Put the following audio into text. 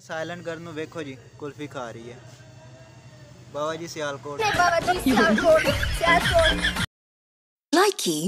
Silent ਕਰਨ ਨੂੰ ਵੇਖੋ ਜੀ ਕੁਲਫੀ ਖਾ ਰਹੀ ਹੈ। ਬਾਬਾ ਜੀ ਸਿਆਲਕੋਟ। ਬਾਬਾ ਜੀ ਸਿਆਲਕੋਟ ਸਿਆਲਕੋਟ। Likey